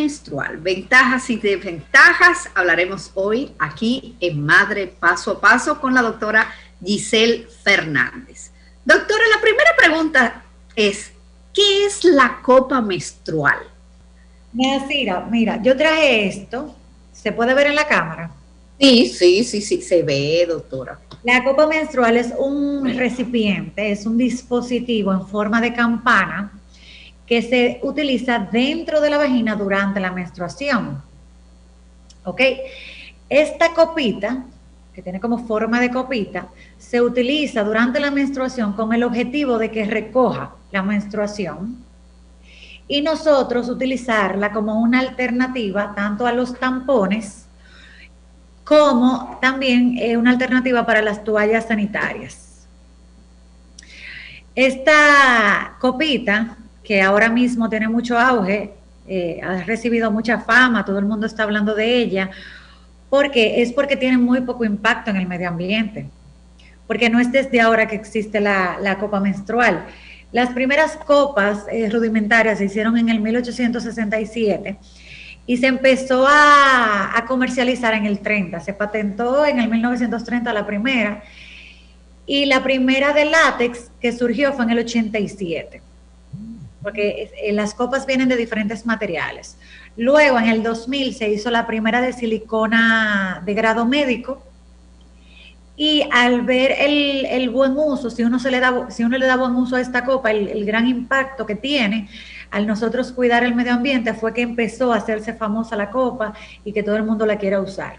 menstrual, ventajas y desventajas, hablaremos hoy aquí en Madre Paso a Paso con la doctora Giselle Fernández. Doctora, la primera pregunta es, ¿qué es la copa menstrual? Mira, mira, yo traje esto, ¿se puede ver en la cámara? Sí, sí, sí, sí, se ve, doctora. La copa menstrual es un recipiente, es un dispositivo en forma de campana que se utiliza dentro de la vagina durante la menstruación. ¿Ok? Esta copita, que tiene como forma de copita, se utiliza durante la menstruación con el objetivo de que recoja la menstruación y nosotros utilizarla como una alternativa tanto a los tampones como también eh, una alternativa para las toallas sanitarias. Esta copita, que ahora mismo tiene mucho auge, eh, ha recibido mucha fama, todo el mundo está hablando de ella, porque es porque tiene muy poco impacto en el medio ambiente, porque no es desde ahora que existe la, copa menstrual. Las primeras copas eh, rudimentarias se hicieron en el 1867 y se empezó a, comercializar en el 30. Se patentó en el 1930 la primera y la primera de látex que surgió fue en el 87, porque eh, las copas vienen de diferentes materiales. Luego, en el 2000, se hizo la primera de silicona de grado médico. Y al ver el, buen uso, si uno, se le da, si uno le da buen uso a esta copa, el gran impacto que tiene, al nosotros cuidar el medio ambiente fue que empezó a hacerse famosa la copa y que todo el mundo la quiera usar.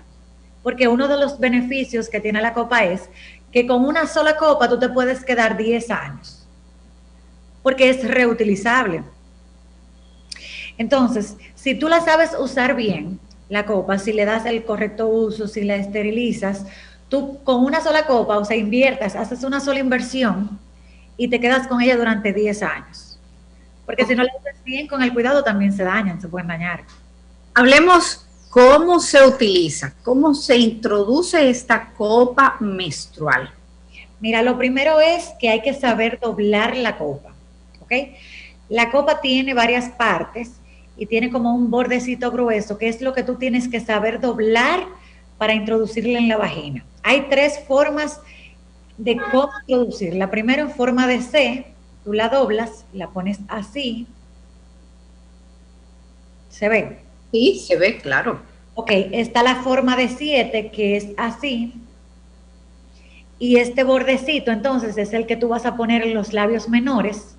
Porque uno de los beneficios que tiene la copa es que con una sola copa tú te puedes quedar 10 años, porque es reutilizable. Entonces, si tú la sabes usar bien, la copa, si le das el correcto uso, si la esterilizas, tú con una sola copa, o sea, inviertas, haces una sola inversión y te quedas con ella durante 10 años. Porque si no la usas bien, con el cuidado también se dañan, se pueden dañar. Hablemos cómo se utiliza, cómo se introduce esta copa menstrual. Mira, lo primero es que hay que saber doblar la copa, ¿ok? La copa tiene varias partes y tiene como un bordecito grueso, que es lo que tú tienes que saber doblar para introducirla en la vagina. Hay tres formas de cómo introducirla. Primero en forma de C, Tú la doblas, la pones así. ¿Se ve? Sí, se ve, claro. Ok, está la forma de 7 que es así. Y este bordecito entonces es el que tú vas a poner en los labios menores.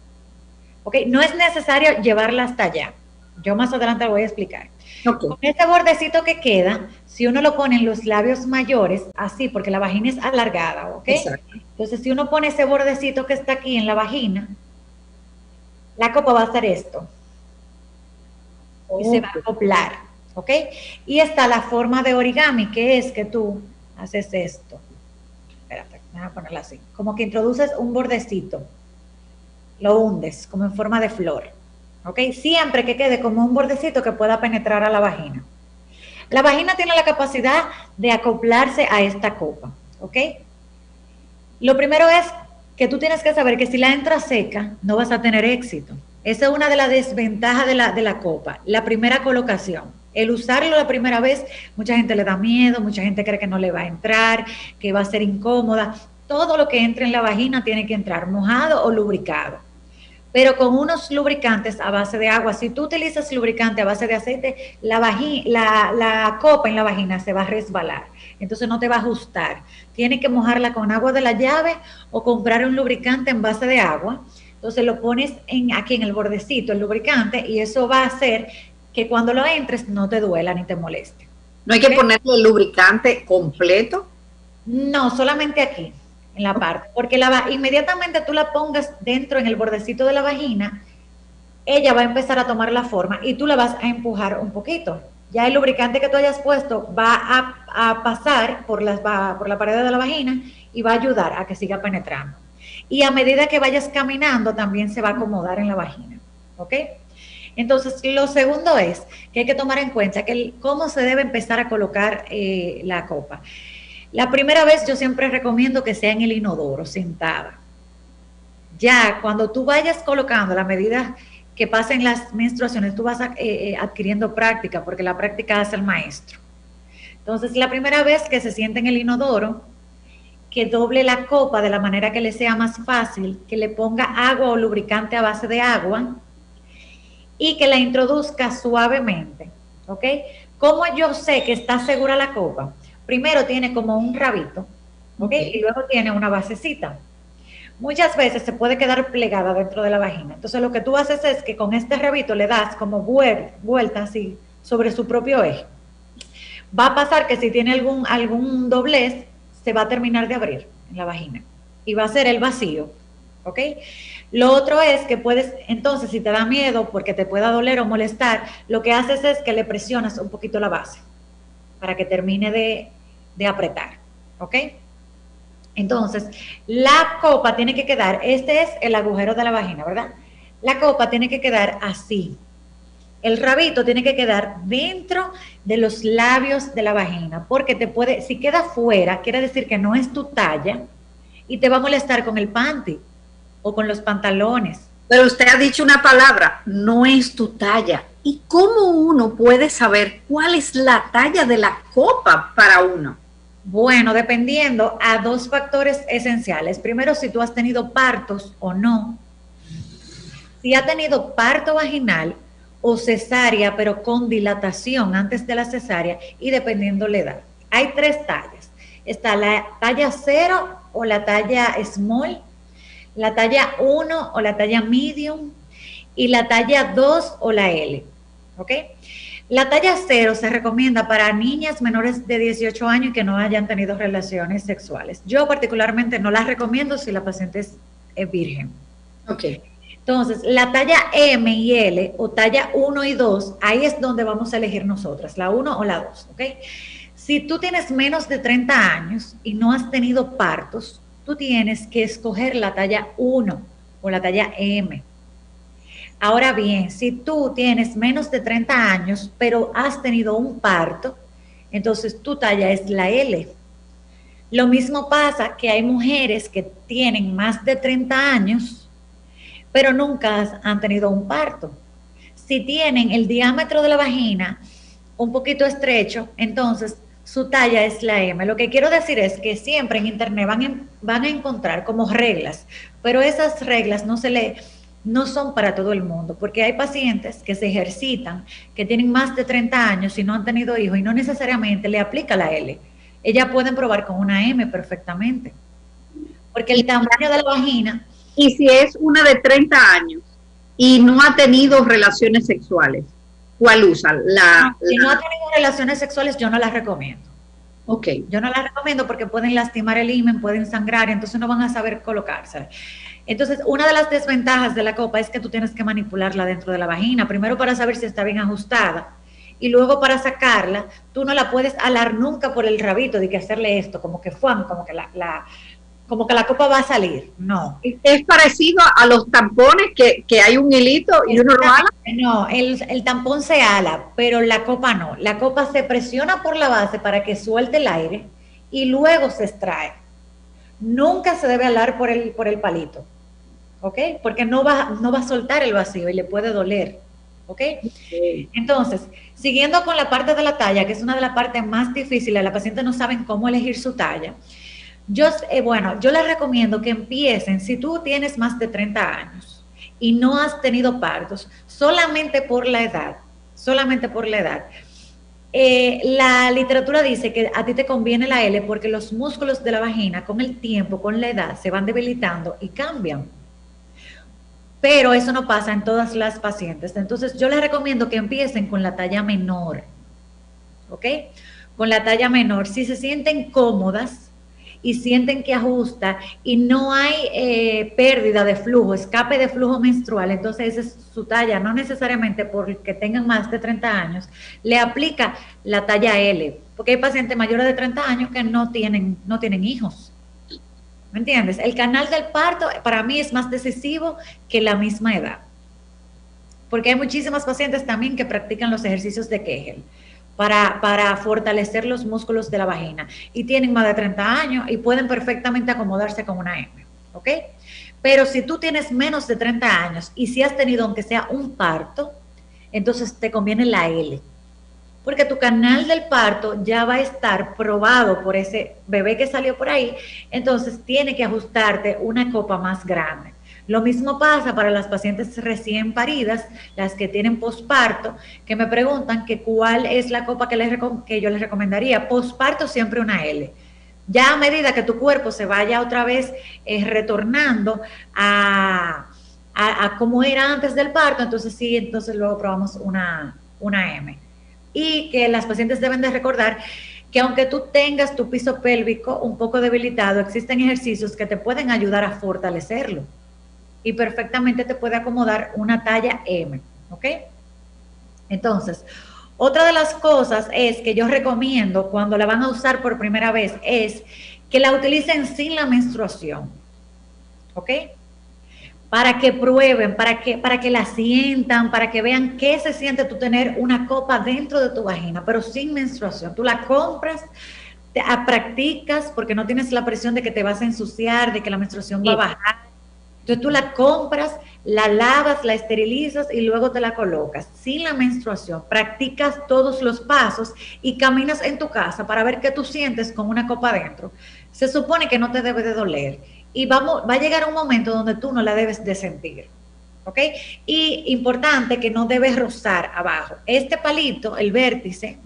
Ok, no es necesario llevarla hasta allá. Yo más adelante lo voy a explicar. Con este bordecito que queda, si uno lo pone en los labios mayores, así, porque la vagina es alargada, ¿ok? Entonces, si uno pone ese bordecito que está aquí en la vagina, la copa va a hacer esto. Y se va a acoplar, ¿ok? Y está la forma de origami, que es que tú haces esto. Espérate, voy a ponerla así. Como que introduces un bordecito, lo hundes, como en forma de flor. ¿ok? Siempre que quede como un bordecito que pueda penetrar a la vagina. La vagina tiene la capacidad de acoplarse a esta copa, ¿ok? Lo primero es que tú tienes que saber que si la entras seca, no vas a tener éxito. Esa es una de las desventajas de la, de la copa, la primera colocación. El usarlo la primera vez, mucha gente le da miedo, mucha gente cree que no le va a entrar, que va a ser incómoda. Todo lo que entre en la vagina tiene que entrar mojado o lubricado pero con unos lubricantes a base de agua. Si tú utilizas lubricante a base de aceite, la, la, copa en la vagina se va a resbalar, entonces no te va a ajustar. Tienes que mojarla con agua de la llave o comprar un lubricante en base de agua. Entonces lo pones en, aquí en el bordecito, el lubricante, y eso va a hacer que cuando lo entres no te duela ni te moleste. ¿No hay que ponerle el lubricante completo? No, solamente aquí en la parte, porque la, inmediatamente tú la pongas dentro en el bordecito de la vagina, ella va a empezar a tomar la forma y tú la vas a empujar un poquito. Ya el lubricante que tú hayas puesto va a, pasar por, las, por la pared de la vagina y va a ayudar a que siga penetrando. Y a medida que vayas caminando, también se va a acomodar en la vagina. ¿Ok? Entonces, lo segundo es que hay que tomar en cuenta que cómo se debe empezar a colocar eh, la copa. La primera vez yo siempre recomiendo que sea en el inodoro, sentada. Ya cuando tú vayas colocando la medida que pasen las menstruaciones, tú vas eh, eh, adquiriendo práctica, porque la práctica hace el maestro. Entonces, la primera vez que se siente en el inodoro, que doble la copa de la manera que le sea más fácil, que le ponga agua o lubricante a base de agua y que la introduzca suavemente. ¿Ok? ¿Cómo yo sé que está segura la copa? Primero tiene como un rabito, ¿ok? Y luego tiene una basecita. Muchas veces se puede quedar plegada dentro de la vagina. Entonces lo que tú haces es que con este rabito le das como vuelta así sobre su propio eje. Va a pasar que si tiene algún, algún doblez, se va a terminar de abrir en la vagina y va a ser el vacío. ¿Ok? Lo otro es que puedes, entonces, si te da miedo porque te pueda doler o molestar, lo que haces es que le presionas un poquito la base para que termine de, de apretar. ¿Ok? Entonces, la copa tiene que quedar, este es el agujero de la vagina, ¿verdad? La copa tiene que quedar así. El rabito tiene que quedar dentro de los labios de la vagina, porque te puede, si queda fuera, quiere decir que no es tu talla y te va a molestar con el panty o con los pantalones. Pero usted ha dicho una palabra, no es tu talla. ¿Y cómo uno puede saber cuál es la talla de la copa para uno? Bueno, dependiendo a dos factores esenciales. Primero, si tú has tenido partos o no. Si ha tenido parto vaginal o cesárea, pero con dilatación antes de la cesárea y dependiendo la edad. Hay tres tallas. Está la talla 0 o la talla small, la talla 1 o la talla medium y la talla 2 o la L. ¿Ok? La talla 0 se recomienda para niñas menores de 18 años y que no hayan tenido relaciones sexuales. Yo particularmente no las recomiendo si la paciente es, virgen. Ok. Entonces, la talla M y L o talla 1 y 2, ahí es donde vamos a elegir nosotras, la 1 o la 2, ¿ok? Si tú tienes menos de 30 años y no has tenido partos, tú tienes que escoger la talla 1 o la talla M. Ahora bien, si tú tienes menos de 30 años, pero has tenido un parto, entonces tu talla es la L. Lo mismo pasa que hay mujeres que tienen más de 30 años pero nunca han tenido un parto. Si tienen el diámetro de la vagina un poquito estrecho, entonces su talla es la M. Lo que quiero decir es que siempre en internet van, a encontrar como reglas, pero esas reglas no se le no son para todo el mundo, porque hay pacientes que se ejercitan, que tienen más de 30 años y no han tenido hijos y no necesariamente le aplica la L. Ellas pueden probar con una M perfectamente, porque el tamaño de la vagina y si es una de 30 años y no ha tenido relaciones sexuales, ¿cuál usa? La, si no ha tenido relaciones sexuales, yo no las recomiendo. Ok. Yo no las recomiendo porque pueden lastimar el himen, pueden sangrar, entonces no van a saber colocarse. Entonces, una de las desventajas de la copa es que tú tienes que manipularla dentro de la vagina, primero para saber si está bien ajustada y luego para sacarla, tú no la puedes alar nunca por el rabito de que hacerle esto, como que fue, como que la, como que la copa va a salir. No. Es parecido a los tampones que, hay un hilito y uno lo ala. No, el, el, tampón se ala, pero la copa no. La copa se presiona por la base para que suelte el aire y luego se extrae. Nunca se debe alar por el, por el palito. ¿Ok? Porque no va, no va a soltar el vacío y le puede doler. ¿Ok? Entonces, siguiendo con la parte de la talla, que es una de las partes más difíciles, la paciente no saben cómo elegir su talla. Yo, eh, bueno, yo les recomiendo que empiecen, si tú tienes más de 30 años y no has tenido partos, solamente por la edad, solamente por la edad. Eh, la literatura dice que a ti te conviene la L porque los músculos de la vagina con el tiempo, con la edad, se van debilitando y cambian. Pero eso no pasa en todas las pacientes. Entonces yo les recomiendo que empiecen con la talla menor. ¿Ok? Con la talla menor. Si se sienten cómodas, y sienten que ajusta y no hay eh, pérdida de flujo, escape de flujo menstrual, entonces esa es su talla, no necesariamente porque tengan más de 30 años, le aplica la talla L, porque hay pacientes mayores de 30 años que no tienen, no tienen hijos. ¿Me entiendes? El canal del parto para mí es más decisivo que la misma edad. Porque hay muchísimas pacientes también que practican los ejercicios de Kegel para, fortalecer los músculos de la vagina. Y tienen más de 30 años y pueden perfectamente acomodarse con una M. ¿ok? Pero si tú tienes menos de 30 años y si has tenido aunque sea un parto, entonces te conviene la L. Porque tu canal del parto ya va a estar probado por ese bebé que salió por ahí, entonces tiene que ajustarte una copa más grande. Lo mismo pasa para las pacientes recién paridas, las que tienen posparto, que me preguntan que cuál es la copa que, les, que yo les recomendaría. Posparto siempre una L. Ya a medida que tu cuerpo se vaya otra vez eh, retornando a, a, cómo era antes del parto, entonces sí, entonces luego probamos una, una M. Y que las pacientes deben de recordar que aunque tú tengas tu piso pélvico un poco debilitado, existen ejercicios que te pueden ayudar a fortalecerlo y perfectamente te puede acomodar una talla M, ¿ok? Entonces, otra de las cosas es que yo recomiendo cuando la van a usar por primera vez es que la utilicen sin la menstruación, ¿ok? Para que prueben, para que, para que la sientan, para que vean qué se siente tú tener una copa dentro de tu vagina, pero sin menstruación. Tú la compras, te, practicas porque no tienes la presión de que te vas a ensuciar, de que la menstruación va a bajar entonces tú la compras, la lavas, la esterilizas y luego te la colocas sin la menstruación. Practicas todos los pasos y caminas en tu casa para ver qué tú sientes con una copa adentro. Se supone que no te debe de doler y vamos, va a llegar un momento donde tú no la debes de sentir. ¿Ok? Y importante que no debes rozar abajo. Este palito, el vértice,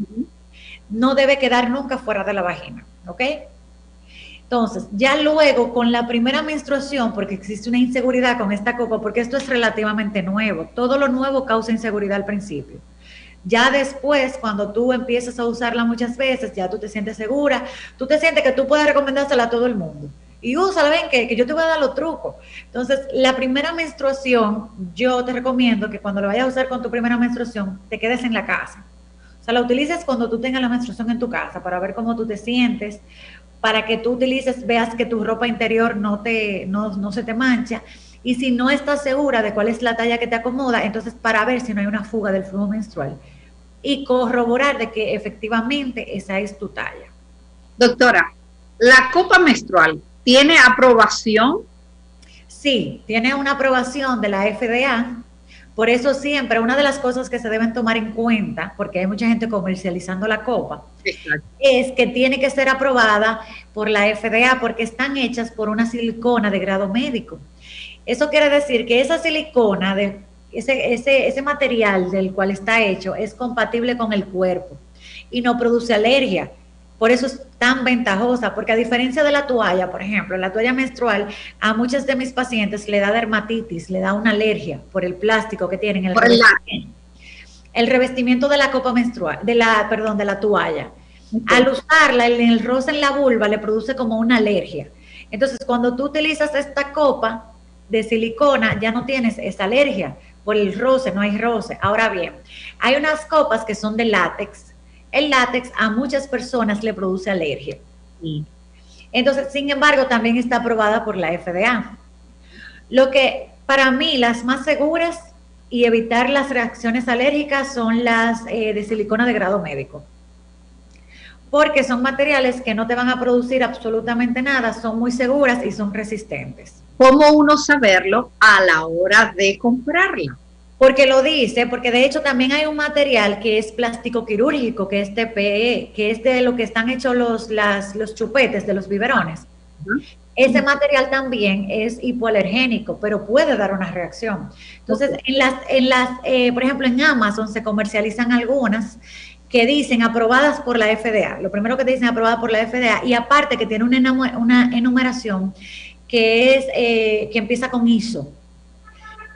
no debe quedar nunca fuera de la vagina. ¿Ok? Entonces, ya luego con la primera menstruación, porque existe una inseguridad con esta copa, porque esto es relativamente nuevo, todo lo nuevo causa inseguridad al principio. Ya después, cuando tú empiezas a usarla muchas veces, ya tú te sientes segura, tú te sientes que tú puedes recomendársela a todo el mundo. Y úsala, ven que, que yo te voy a dar los trucos. Entonces, la primera menstruación, yo te recomiendo que cuando lo vayas a usar con tu primera menstruación, te quedes en la casa. O sea, la utilices cuando tú tengas la menstruación en tu casa para ver cómo tú te sientes, para que tú utilices, veas que tu ropa interior no, te, no, se te mancha. Y si no estás segura de cuál es la talla que te acomoda, entonces para ver si no hay una fuga del flujo menstrual y corroborar de que efectivamente esa es tu talla. Doctora, ¿la copa menstrual tiene aprobación? Sí, tiene una aprobación de la FDA por eso siempre una de las cosas que se deben tomar en cuenta, porque hay mucha gente comercializando la copa, es que tiene que ser aprobada por la FDA porque están hechas por una silicona de grado médico. Eso quiere decir que esa silicona, de, ese, ese, ese material del cual está hecho, es compatible con el cuerpo y no produce alergia. Por eso es tan ventajosa, porque a diferencia de la toalla, por ejemplo, la toalla menstrual, a muchas de mis pacientes le da dermatitis, le da una alergia por el plástico que tienen. El, revestimiento, el revestimiento de la copa menstrual, de la, perdón, de la toalla. Al usarla, el, el roce en la vulva le produce como una alergia. Entonces, cuando tú utilizas esta copa de silicona, ya no tienes esa alergia por el roce, no hay roce. Ahora bien, hay unas copas que son de látex, el látex a muchas personas le produce alergia. Entonces, sin embargo, también está aprobada por la FDA. Lo que para mí las más seguras y evitar las reacciones alérgicas son las eh, de silicona de grado médico. Porque son materiales que no te van a producir absolutamente nada, son muy seguras y son resistentes. ¿Cómo uno saberlo a la hora de comprarla? Porque lo dice, porque de hecho también hay un material que es plástico quirúrgico, que es TPE, que es de lo que están hechos los, los chupetes de los biberones. Ese material también es hipoalergénico, pero puede dar una reacción. Entonces, en las, en las eh, por ejemplo, en Amazon se comercializan algunas que dicen aprobadas por la FDA. Lo primero que te dicen aprobadas por la FDA y aparte que tiene una, una enumeración que es eh, que empieza con ISO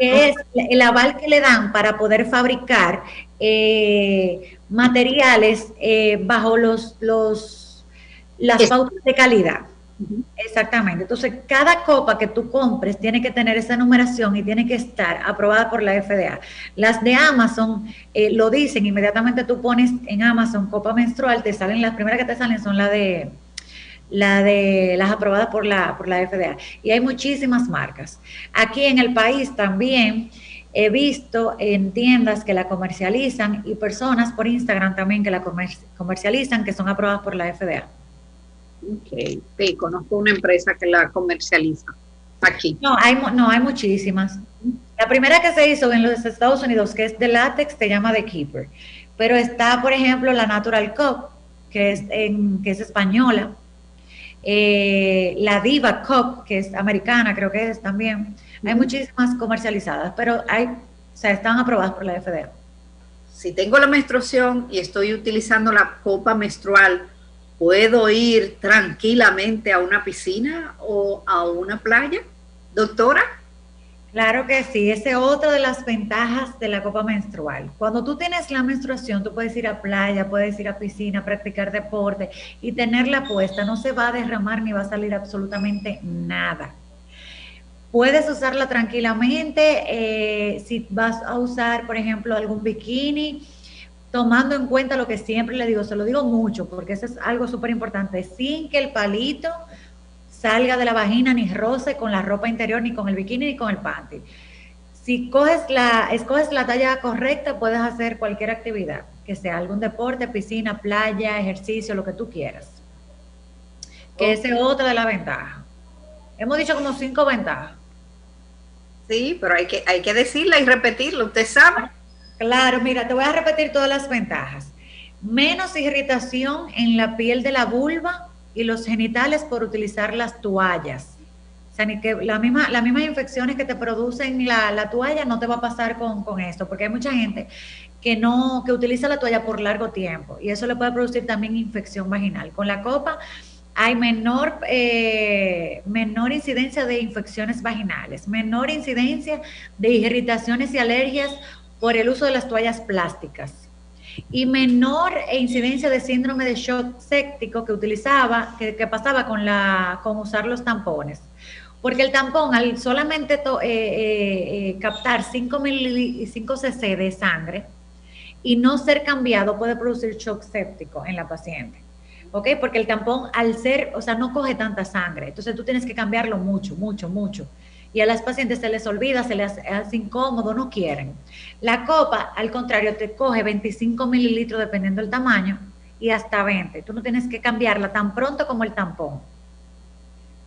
que es el aval que le dan para poder fabricar eh, materiales eh, bajo los, los las pautas de calidad. Exactamente. Entonces, cada copa que tú compres tiene que tener esa numeración y tiene que estar aprobada por la FDA. Las de Amazon eh, lo dicen, inmediatamente tú pones en Amazon copa menstrual, te salen, las primeras que te salen son las de la de las aprobadas por la, por la FDA. Y hay muchísimas marcas. Aquí en el país también he visto en tiendas que la comercializan y personas por Instagram también que la comercializan que son aprobadas por la FDA. Ok, sí, conozco una empresa que la comercializa. aquí? No, hay, no, hay muchísimas. La primera que se hizo en los Estados Unidos, que es de látex, se llama The Keeper. Pero está, por ejemplo, la Natural Cup, que es, en, que es española. Eh, la Diva Cup, que es americana, creo que es también. Hay muchísimas comercializadas, pero hay, o sea, están aprobadas por la FDA. Si tengo la menstruación y estoy utilizando la copa menstrual, ¿puedo ir tranquilamente a una piscina o a una playa, doctora? Claro que sí, esa es otra de las ventajas de la copa menstrual. Cuando tú tienes la menstruación, tú puedes ir a playa, puedes ir a piscina, practicar deporte y tenerla puesta. No se va a derramar ni va a salir absolutamente nada. Puedes usarla tranquilamente eh, si vas a usar, por ejemplo, algún bikini, tomando en cuenta lo que siempre le digo, se lo digo mucho porque eso es algo súper importante, sin que el palito salga de la vagina ni roce con la ropa interior, ni con el bikini, ni con el panty. Si coges la, escoges la talla correcta, puedes hacer cualquier actividad, que sea algún deporte, piscina, playa, ejercicio, lo que tú quieras. Que esa es otra de las ventajas. Hemos dicho como cinco ventajas. Sí, pero hay que, hay que decirla y repetirla, usted sabe. Claro, mira, te voy a repetir todas las ventajas. Menos irritación en la piel de la vulva y los genitales por utilizar las toallas. O sea, ni que la misma, las mismas infecciones que te producen la, la toalla no te va a pasar con, con, esto, porque hay mucha gente que no, que utiliza la toalla por largo tiempo y eso le puede producir también infección vaginal. Con la copa hay menor, eh, menor incidencia de infecciones vaginales, menor incidencia de irritaciones y alergias por el uso de las toallas plásticas y menor incidencia de síndrome de shock séptico que utilizaba, que, pasaba con, la, con usar los tampones. Porque el tampón, al solamente eh, eh, eh, captar 5, 5 cc de sangre y no ser cambiado, puede producir shock séptico en la paciente. ¿Ok? Porque el tampón, al ser, o sea, no coge tanta sangre. Entonces tú tienes que cambiarlo mucho, mucho, mucho y a las pacientes se les olvida, se les hace incómodo, no quieren. La copa, al contrario, te coge 25 mililitros dependiendo del tamaño y hasta 20. Tú no tienes que cambiarla tan pronto como el tampón.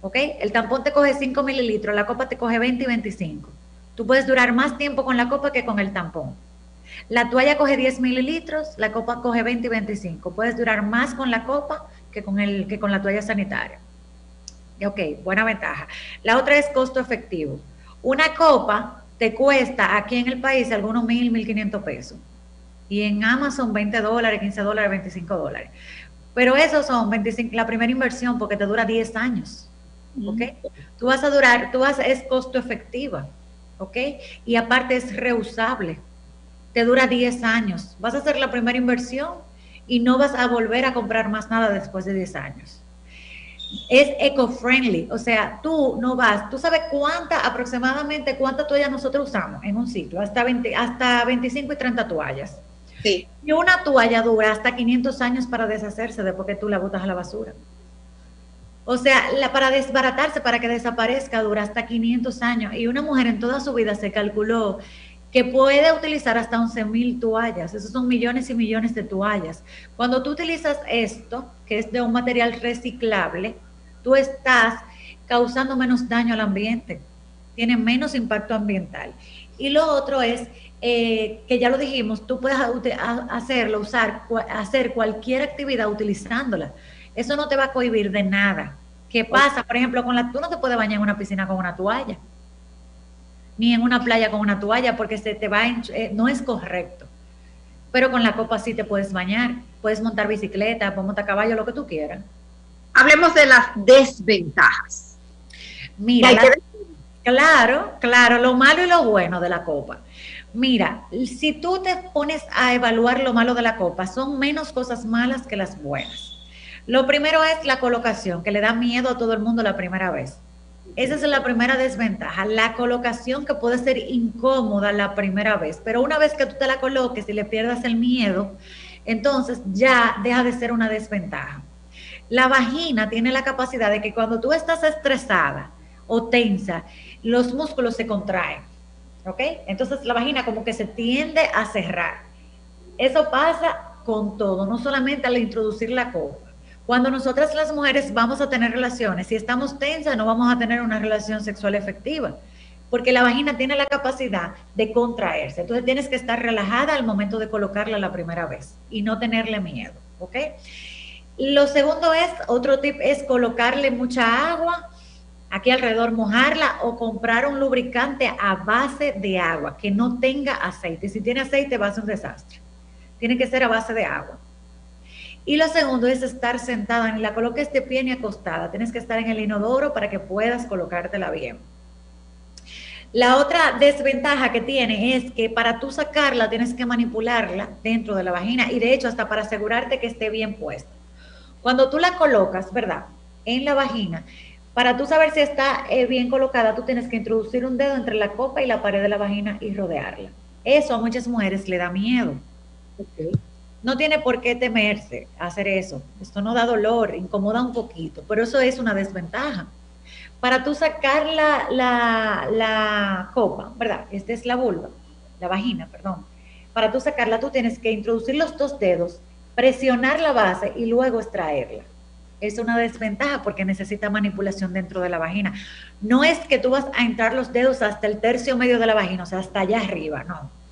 ¿Ok? El tampón te coge 5 mililitros, la copa te coge 20 y 25. Tú puedes durar más tiempo con la copa que con el tampón. La toalla coge 10 mililitros, la copa coge 20 y 25. Puedes durar más con la copa que con, el, que con la toalla sanitaria. Ok, buena ventaja. La otra es costo efectivo. Una copa te cuesta aquí en el país algunos mil, mil quinientos pesos. Y en Amazon 20 dólares, 15 dólares, 25 dólares. Pero eso son 25, la primera inversión porque te dura 10 años. ¿Ok? Tú vas a durar, tú vas, es costo efectiva. ¿Ok? Y aparte es reusable. Te dura 10 años. Vas a hacer la primera inversión y no vas a volver a comprar más nada después de 10 años es eco-friendly, o sea, tú no vas, tú sabes cuánta, aproximadamente cuánta toallas nosotros usamos en un sitio, hasta, 20, hasta 25 y 30 toallas. Sí. Y una toalla dura hasta 500 años para deshacerse después que tú la botas a la basura. O sea, la, para desbaratarse, para que desaparezca, dura hasta 500 años. Y una mujer en toda su vida se calculó que puede utilizar hasta 11 mil toallas. Esos son millones y millones de toallas. Cuando tú utilizas esto, que es de un material reciclable, tú estás causando menos daño al ambiente, tiene menos impacto ambiental. Y lo otro es eh, que ya lo dijimos, tú puedes hacerlo, usar, hacer cualquier actividad utilizándola. Eso no te va a cohibir de nada. ¿Qué pasa? Por ejemplo, con la, tú no te puedes bañar en una piscina con una toalla ni en una playa con una toalla porque se te va, eh, no es correcto. Pero con la copa sí te puedes bañar, puedes montar bicicleta, puedes montar caballo, lo que tú quieras. Hablemos de las desventajas. Mira, claro, claro, lo malo y lo bueno de la copa. Mira, si tú te pones a evaluar lo malo de la copa, son menos cosas malas que las buenas. Lo primero es la colocación, que le da miedo a todo el mundo la primera vez. Esa es la primera desventaja, la colocación que puede ser incómoda la primera vez, pero una vez que tú te la coloques y le pierdas el miedo, entonces ya deja de ser una desventaja. La vagina tiene la capacidad de que cuando tú estás estresada o tensa, los músculos se contraen, ¿ok? Entonces la vagina como que se tiende a cerrar. Eso pasa con todo, no solamente al introducir la copa Cuando nosotras las mujeres vamos a tener relaciones, si estamos tensas, no vamos a tener una relación sexual efectiva, porque la vagina tiene la capacidad de contraerse. Entonces tienes que estar relajada al momento de colocarla la primera vez y no tenerle miedo, ¿ok? Lo segundo es, otro tip es colocarle mucha agua, aquí alrededor mojarla o comprar un lubricante a base de agua que no tenga aceite. Si tiene aceite va a ser un desastre. Tiene que ser a base de agua. Y lo segundo es estar sentada, ni la coloques de pie ni acostada. Tienes que estar en el inodoro para que puedas colocártela bien. La otra desventaja que tiene es que para tú sacarla tienes que manipularla dentro de la vagina y de hecho hasta para asegurarte que esté bien puesta. Cuando tú la colocas, ¿verdad? En la vagina, para tú saber si está eh, bien colocada, tú tienes que introducir un dedo entre la copa y la pared de la vagina y rodearla. Eso a muchas mujeres le da miedo. No tiene por qué temerse hacer eso. Esto no da dolor, incomoda un poquito, pero eso es una desventaja. Para tú sacar la, la, copa, ¿verdad? Esta es la vulva, la vagina, perdón. Para tú sacarla, tú tienes que introducir los dos dedos, presionar la base y luego extraerla. Es una desventaja porque necesita manipulación dentro de la vagina. No es que tú vas a entrar los dedos hasta el tercio medio de la vagina, o sea, hasta allá arriba, no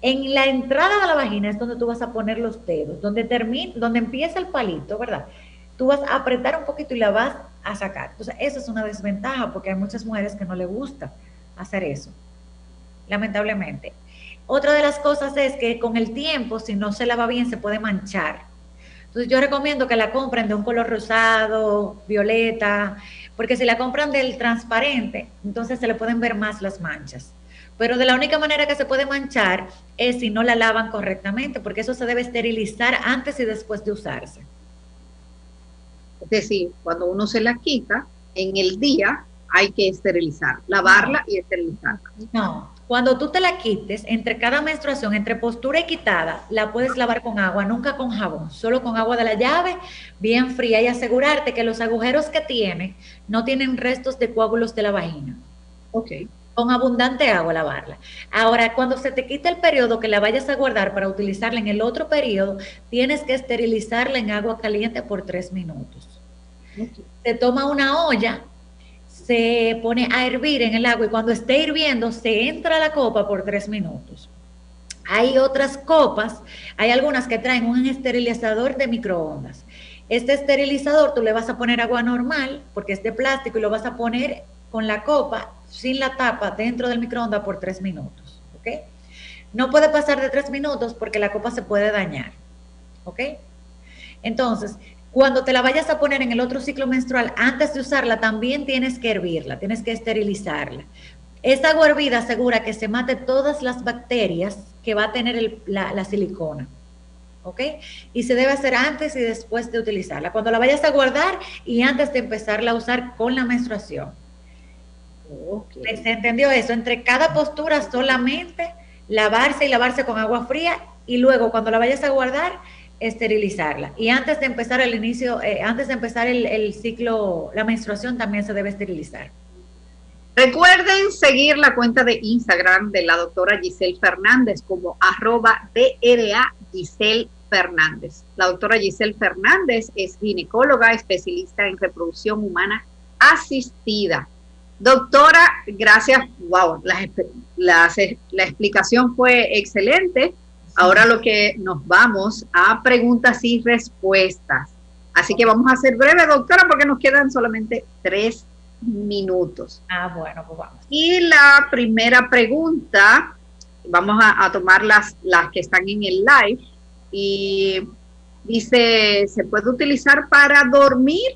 en la entrada de la vagina es donde tú vas a poner los dedos, donde termina, donde empieza el palito, ¿verdad? Tú vas a apretar un poquito y la vas a sacar. Entonces, eso es una desventaja porque hay muchas mujeres que no le gusta hacer eso, lamentablemente. Otra de las cosas es que con el tiempo, si no se lava bien, se puede manchar. Entonces yo recomiendo que la compren de un color rosado, violeta, porque si la compran del transparente, entonces se le pueden ver más las manchas. Pero de la única manera que se puede manchar es si no la lavan correctamente, porque eso se debe esterilizar antes y después de usarse. Es decir, cuando uno se la quita, en el día hay que esterilizar, lavarla y esterilizarla. No, cuando tú te la quites, entre cada menstruación, entre postura y quitada, la puedes lavar con agua, nunca con jabón, solo con agua de la llave, bien fría y asegurarte que los agujeros que tiene no tienen restos de coágulos de la vagina. Ok con abundante agua lavarla. Ahora, cuando se te quita el periodo que la vayas a guardar para utilizarla en el otro periodo, tienes que esterilizarla en agua caliente por tres minutos. Se toma una olla, se pone a hervir en el agua y cuando esté hirviendo se entra la copa por tres minutos. Hay otras copas, hay algunas que traen un esterilizador de microondas. Este esterilizador tú le vas a poner agua normal porque es de plástico y lo vas a poner con la copa sin la tapa dentro del microondas por tres minutos. ¿Ok? No puede pasar de tres minutos porque la copa se puede dañar. ¿Ok? Entonces, cuando te la vayas a poner en el otro ciclo menstrual, antes de usarla, también tienes que hervirla, tienes que esterilizarla. Esta agua hervida asegura que se mate todas las bacterias que va a tener la, la silicona. ¿ok? Y se debe hacer antes y después de utilizarla. Cuando la vayas a guardar y antes de empezarla a usar con la menstruación. ¿Se entendió eso? Entre cada postura solamente lavarse y lavarse con agua fría y luego cuando la vayas a guardar, esterilizarla. Y antes de empezar el inicio, eh, antes de empezar el, ciclo, la menstruación también se debe esterilizar. Recuerden seguir la cuenta de Instagram de la doctora Giselle Fernández como arroba DRA Giselle Fernández. La doctora Giselle Fernández es ginecóloga, especialista en reproducción humana asistida Doctora, gracias. Wow, la, la, explicación fue excelente. Ahora lo que nos vamos a preguntas y respuestas. Así que vamos a ser breve, doctora, porque nos quedan solamente tres minutos. Ah, bueno, pues vamos. Y la primera pregunta, vamos a, a tomar las, las que están en el live. Y dice, ¿se puede utilizar para dormir?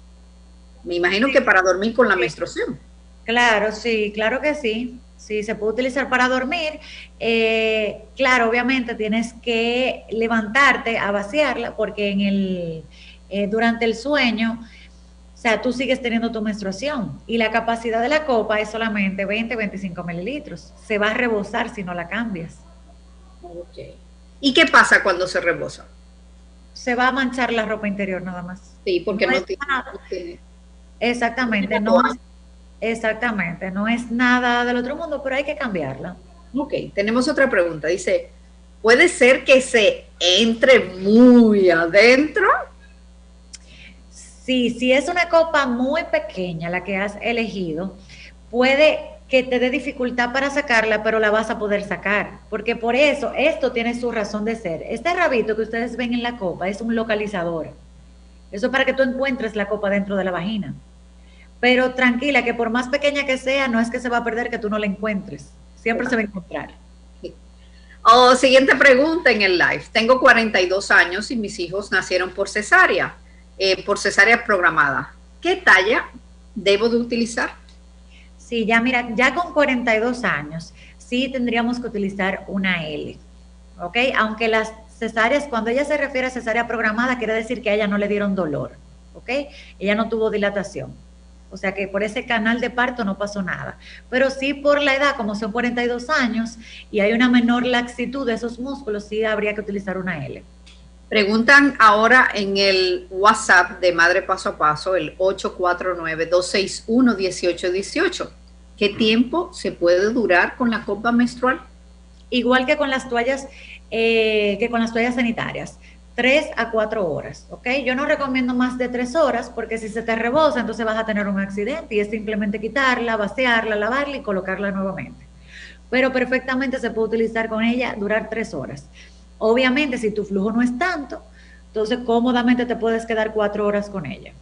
Me imagino que para dormir con la menstruación. Claro, sí, claro que sí. Sí, se puede utilizar para dormir. Eh, claro, obviamente tienes que levantarte a vaciarla porque en el, eh, durante el sueño, o sea, tú sigues teniendo tu menstruación y la capacidad de la copa es solamente 20-25 mililitros. Se va a rebosar si no la cambias. Okay. ¿Y qué pasa cuando se rebosa? Se va a manchar la ropa interior nada más. Sí, porque no, tiene, Exactamente, no, Exactamente, no es nada del otro mundo, pero hay que cambiarla. Ok, tenemos otra pregunta. Dice, ¿puede ser que se entre muy adentro? Sí, si es una copa muy pequeña la que has elegido, puede que te dé dificultad para sacarla, pero la vas a poder sacar, porque por eso esto tiene su razón de ser. Este rabito que ustedes ven en la copa es un localizador. Eso es para que tú encuentres la copa dentro de la vagina. Pero tranquila, que por más pequeña que sea, no es que se va a perder que tú no la encuentres. Siempre se va a encontrar. Oh, siguiente pregunta en el live. Tengo 42 años y mis hijos nacieron por cesárea, eh, por cesárea programada. ¿Qué talla debo de utilizar? Sí, ya mira, ya con 42 años, sí tendríamos que utilizar una L, ¿ok? Aunque las cesáreas, cuando ella se refiere a cesárea programada, quiere decir que a ella no le dieron dolor, ¿ok? Ella no tuvo dilatación. O sea que por ese canal de parto no pasó nada. Pero sí por la edad, como son 42 años y hay una menor laxitud de esos músculos, sí habría que utilizar una L. Preguntan ahora en el WhatsApp de Madre Paso a Paso, el 849-261-1818. ¿Qué tiempo se puede durar con la copa menstrual? Igual que con las toallas, eh, que con las toallas sanitarias. Tres a cuatro horas, ¿ok? Yo no recomiendo más de tres horas porque si se te rebosa, entonces vas a tener un accidente y es simplemente quitarla, vaciarla, lavarla y colocarla nuevamente. Pero perfectamente se puede utilizar con ella, durar tres horas. Obviamente, si tu flujo no es tanto, entonces cómodamente te puedes quedar cuatro horas con ella.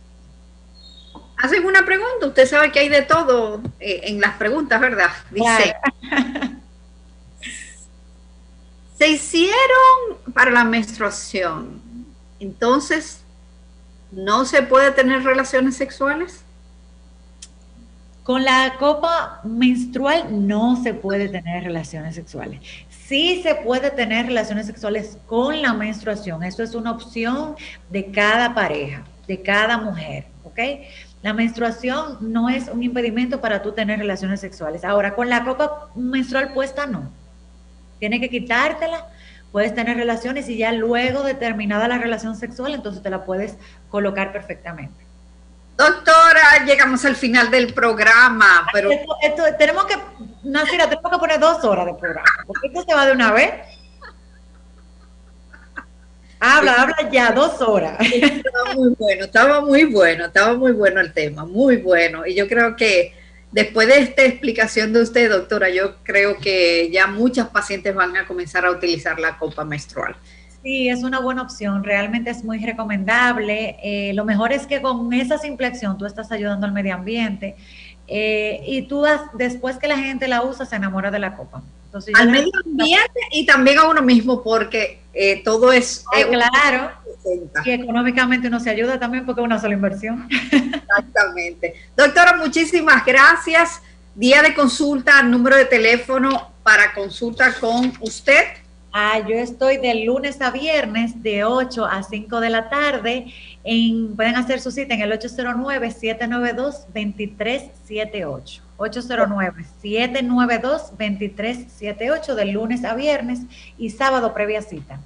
Hacen una pregunta, usted sabe que hay de todo eh, en las preguntas, ¿verdad? Dice, se hicieron para la menstruación, entonces, ¿no se puede tener relaciones sexuales? Con la copa menstrual no se puede tener relaciones sexuales. Sí se puede tener relaciones sexuales con la menstruación. Eso es una opción de cada pareja, de cada mujer, ¿ok? La menstruación no es un impedimento para tú tener relaciones sexuales. Ahora, con la copa menstrual puesta, no. Tienes que quitártela, puedes tener relaciones y ya luego de terminada la relación sexual, entonces te la puedes colocar perfectamente. Doctora, llegamos al final del programa, pero... tenemos que, Nacira, tenemos que poner dos horas de programa, porque esto se va de una vez. Habla, habla ya, dos horas. Estaba muy bueno, estaba muy bueno, estaba muy bueno el tema, muy bueno. Y yo creo que después de esta explicación de usted, doctora, yo creo que ya muchas pacientes van a comenzar a utilizar la copa menstrual. Sí, es una buena opción, realmente es muy recomendable. Eh, lo mejor es que con esa simple acción tú estás ayudando al medio ambiente eh, y tú después que la gente la usa se enamora de la copa. al medio ambiente y también a uno mismo porque eh, todo es... claro. Y económicamente uno se ayuda también porque es una sola inversión. Exactamente. Doctora, muchísimas gracias. Día de consulta, número de teléfono para consulta con usted. Ah, yo estoy de lunes a viernes de 8 a 5 de la tarde. En, pueden hacer su cita en el 809-792-2378. 809-792-2378 de lunes a viernes y sábado previa cita.